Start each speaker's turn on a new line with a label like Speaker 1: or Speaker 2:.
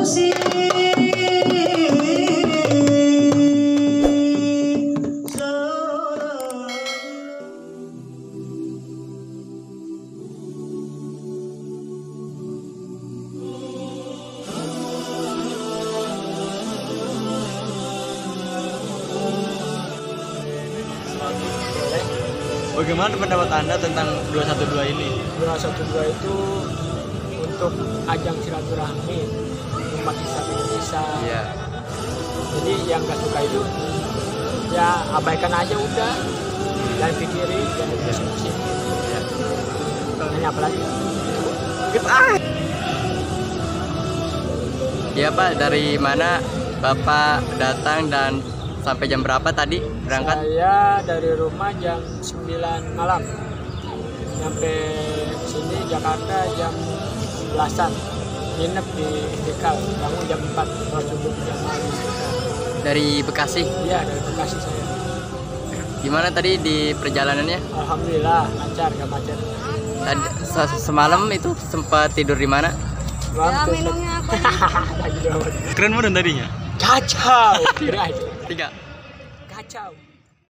Speaker 1: Bagaimana pendapat Anda tentang 212 ini?
Speaker 2: 212 itu untuk ajang silaturahmi yang gak suka itu ya abaikan aja udah. Jangan pikirin, jangan pusing-pusing. Nanya apa lagi?
Speaker 3: Ya Pak, dari mana Bapak datang dan sampai jam berapa tadi berangkat?
Speaker 2: Saya dari rumah jam 9 malam. Nyampe sini Jakarta jam belasan. Nginep di Istiqlal, bangun jam 4 sholat subuh jam
Speaker 3: Dari Bekasi.
Speaker 2: Iya dari Bekasi saya.
Speaker 3: Gimana tadi di perjalanannya?
Speaker 2: Alhamdulillah lancar gak macet.
Speaker 3: Tadi se- semalam itu sempat tidur di mana?
Speaker 2: Tuh-
Speaker 4: minumnya apa?
Speaker 1: Keren banget tadinya.
Speaker 2: Kacau.
Speaker 3: Tiga.
Speaker 2: Kacau.